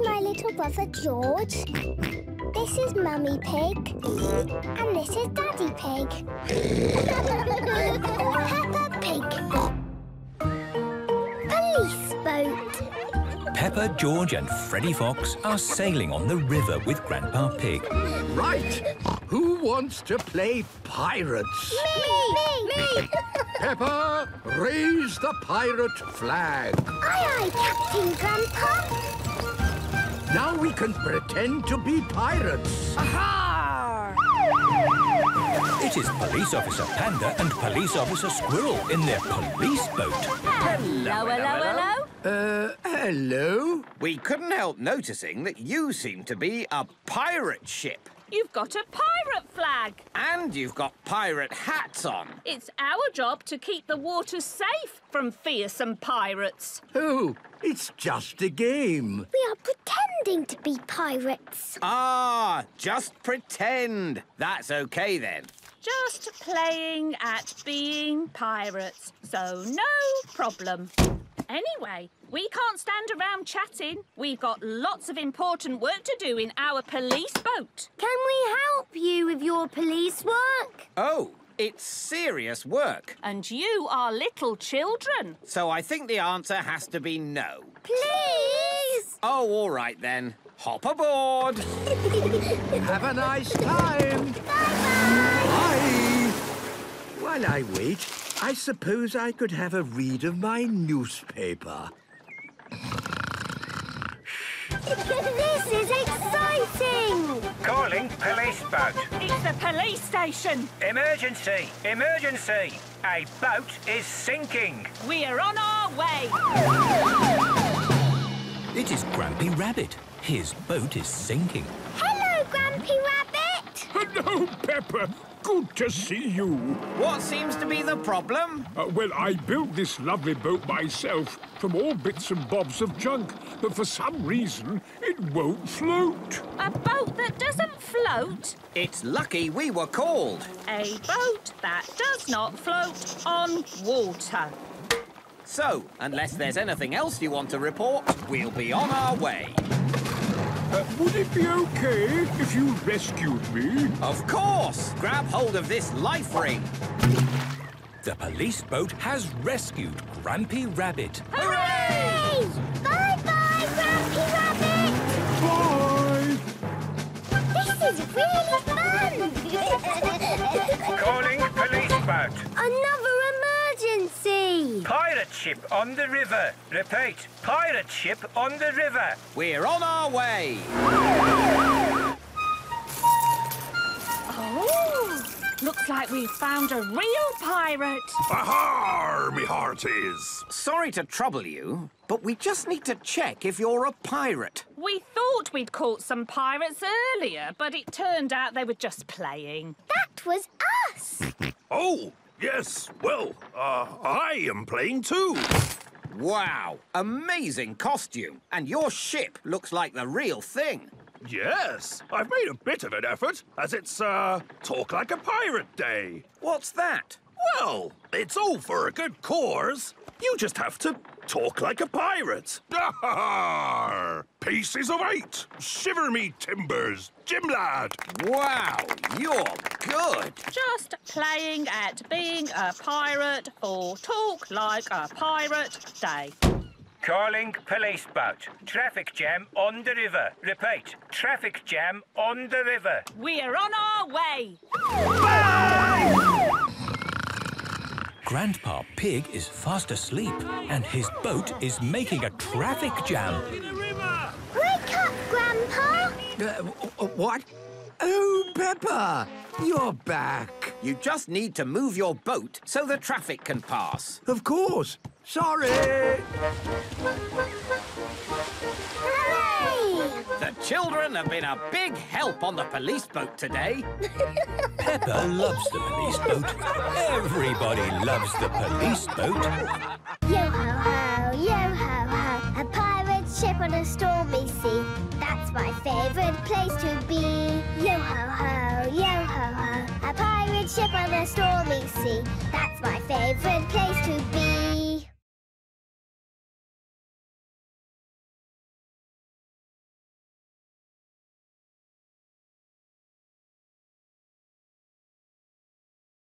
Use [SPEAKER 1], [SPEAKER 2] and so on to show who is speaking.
[SPEAKER 1] is my little brother George. This is Mummy Pig. And this is Daddy Pig. Peppa Pig. Police boat.
[SPEAKER 2] Peppa, George and Freddy Fox are sailing on the river with Grandpa Pig.
[SPEAKER 3] Right. Who wants to play pirates?
[SPEAKER 1] Me! Me! Me!
[SPEAKER 3] Peppa, raise the pirate flag.
[SPEAKER 1] aye, aye, Captain Grandpa.
[SPEAKER 3] Now we can pretend to be pirates. Aha!
[SPEAKER 2] It is Police Officer Panda and Police Officer Squirrel in their police boat.
[SPEAKER 4] Hello, hello, hello.
[SPEAKER 3] Uh, hello?
[SPEAKER 5] We couldn't help noticing that you seem to be a pirate ship.
[SPEAKER 4] You've got a pirate flag.
[SPEAKER 5] And you've got pirate hats on.
[SPEAKER 4] It's our job to keep the water safe from fearsome pirates.
[SPEAKER 3] Oh, it's just a game.
[SPEAKER 1] We are pretending to be pirates.
[SPEAKER 5] Ah, just pretend. That's okay then.
[SPEAKER 4] Just playing at being pirates, so no problem. Anyway, we can't stand around chatting. We've got lots of important work to do in our police boat.
[SPEAKER 1] Can we help you with your police work?
[SPEAKER 5] Oh, it's serious work.
[SPEAKER 4] And you are little children.
[SPEAKER 5] So I think the answer has to be no.
[SPEAKER 1] Please!
[SPEAKER 5] Oh, all right then. Hop aboard.
[SPEAKER 3] Have a nice time. Bye. Bye! Bye! While I wait, I suppose I could have a read of my newspaper.
[SPEAKER 1] this is exciting!
[SPEAKER 6] Calling police boat.
[SPEAKER 4] It's the police station.
[SPEAKER 6] Emergency! Emergency! A boat is sinking.
[SPEAKER 4] We are on our way.
[SPEAKER 2] It is Grampy Rabbit. His boat is sinking.
[SPEAKER 1] Hello, Grampy Rabbit!
[SPEAKER 7] Hello, Peppa. Good to see you.
[SPEAKER 5] What seems to be the problem?
[SPEAKER 7] Uh, well, I built this lovely boat myself from all bits and bobs of junk, but for some reason it won't float.
[SPEAKER 4] A boat that doesn't float.
[SPEAKER 5] It's lucky we were called.
[SPEAKER 4] A boat that does not float on water.
[SPEAKER 5] So, unless there's anything else you want to report, we'll be on our way.
[SPEAKER 7] Would it be okay if you rescued me?
[SPEAKER 5] Of course! Grab hold of this life ring.
[SPEAKER 2] The police boat has rescued Grampy Rabbit.
[SPEAKER 1] Hooray! Bye-bye, Grampy Rabbit!
[SPEAKER 7] Bye.
[SPEAKER 1] This is really fun!
[SPEAKER 6] Calling police boat.
[SPEAKER 1] Another emergency!
[SPEAKER 6] Pirate ship on the river. Repeat, pirate ship on the river.
[SPEAKER 5] We're on our way.
[SPEAKER 4] Oh, looks like we've found a real pirate.
[SPEAKER 7] Ahar, me hearties.
[SPEAKER 5] Sorry to trouble you, but we just need to check if you're a pirate.
[SPEAKER 4] We thought we'd caught some pirates earlier, but it turned out they were just playing.
[SPEAKER 1] That was us!
[SPEAKER 7] Oh, yes. Well, uh, I am playing too.
[SPEAKER 5] Wow, amazing costume. And your ship looks like the real thing.
[SPEAKER 7] Yes, I've made a bit of an effort, as it's, uh, Talk Like a Pirate Day.
[SPEAKER 5] What's that?
[SPEAKER 7] Well, it's all for a good cause. You just have to talk like a pirate. Pieces of eight. Shiver me timbers. Jim lad.
[SPEAKER 5] Wow, you're good.
[SPEAKER 4] Just playing at being a pirate or talk like a pirate day.
[SPEAKER 6] Calling police boat. Traffic jam on the river. Repeat, traffic jam on the river.
[SPEAKER 4] We're on our way.
[SPEAKER 2] Grandpa Pig is fast asleep and his boat is making a traffic jam.
[SPEAKER 1] Wake up, Grandpa!
[SPEAKER 3] Uh, what? Oh, Peppa, you're back.
[SPEAKER 5] You just need to move your boat so the traffic can pass.
[SPEAKER 3] Of course. Sorry.
[SPEAKER 1] Hooray!
[SPEAKER 5] The children have been a big help on the police boat today.
[SPEAKER 2] Peppa loves the police boat. Everybody loves the police boat.
[SPEAKER 1] Yo ho ho, yo ho ho, a pirate ship on a stormy sea. That's my favourite place to ship on a stormy sea. That's my favourite place to